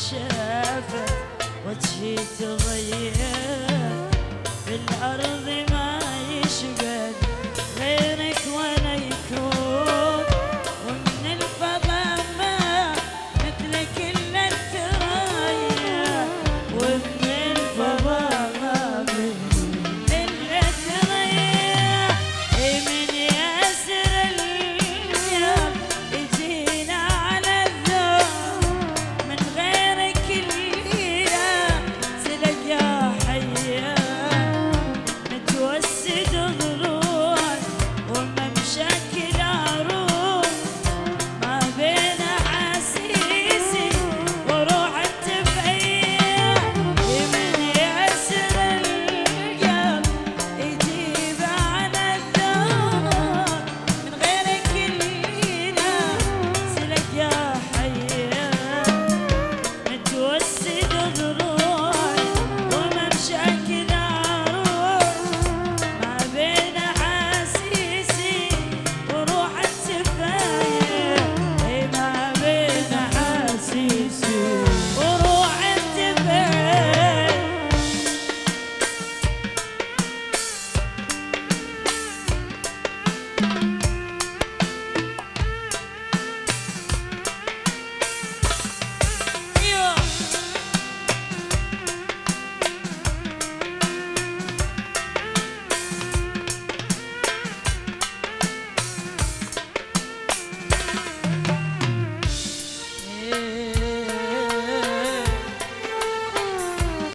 شافت وجهي تغير see the